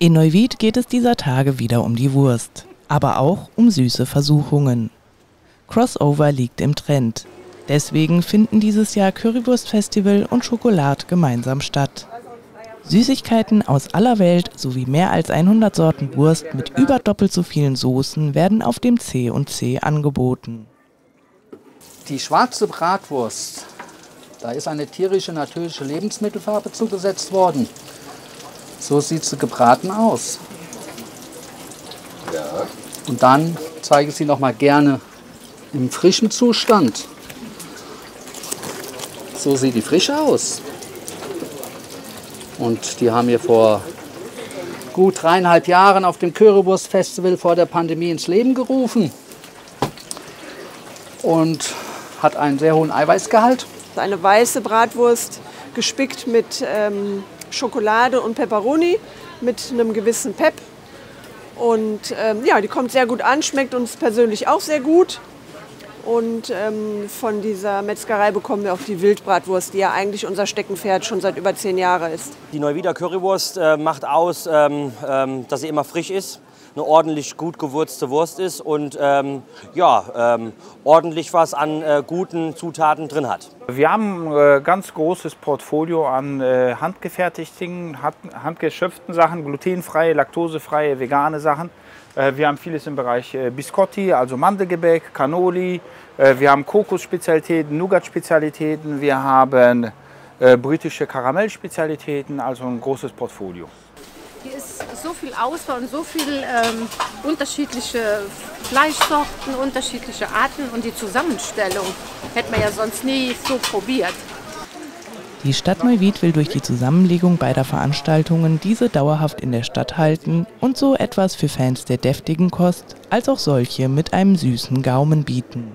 In Neuwied geht es dieser Tage wieder um die Wurst, aber auch um süße Versuchungen. Crossover liegt im Trend. Deswegen finden dieses Jahr Currywurst-Festival und Schokolade gemeinsam statt. Süßigkeiten aus aller Welt sowie mehr als 100 Sorten Wurst mit über doppelt so vielen Soßen werden auf dem C&C angeboten. Die schwarze Bratwurst, da ist eine tierische natürliche Lebensmittelfarbe zugesetzt worden. So sieht sie gebraten aus. Ja. Und dann zeige ich sie noch mal gerne im frischen Zustand. So sieht die frische aus. Und die haben wir vor gut dreieinhalb Jahren auf dem Currywurst-Festival vor der Pandemie ins Leben gerufen. Und hat einen sehr hohen Eiweißgehalt. Eine weiße Bratwurst gespickt mit ähm, Schokolade und Peperoni mit einem gewissen Pep. Und ähm, ja, die kommt sehr gut an, schmeckt uns persönlich auch sehr gut. Und ähm, von dieser Metzgerei bekommen wir auch die Wildbratwurst, die ja eigentlich unser Steckenpferd schon seit über zehn Jahren ist. Die Neuwieder Currywurst äh, macht aus, ähm, ähm, dass sie immer frisch ist, eine ordentlich gut gewürzte Wurst ist und ähm, ja, ähm, ordentlich was an äh, guten Zutaten drin hat. Wir haben ein äh, ganz großes Portfolio an äh, handgefertigten, hand, handgeschöpften Sachen, glutenfreie, laktosefreie, vegane Sachen. Äh, wir haben vieles im Bereich äh, Biscotti, also Mandelgebäck, Cannoli. Äh, wir haben Kokos-Spezialitäten, Nougat-Spezialitäten. Wir haben britische Karamell-Spezialitäten, also ein großes Portfolio. Hier ist so viel Auswahl und so viele ähm, unterschiedliche Fleischsorten, unterschiedliche Arten und die Zusammenstellung hätte man ja sonst nie so probiert. Die Stadt Neuwied will durch die Zusammenlegung beider Veranstaltungen diese dauerhaft in der Stadt halten und so etwas für Fans der deftigen Kost als auch solche mit einem süßen Gaumen bieten.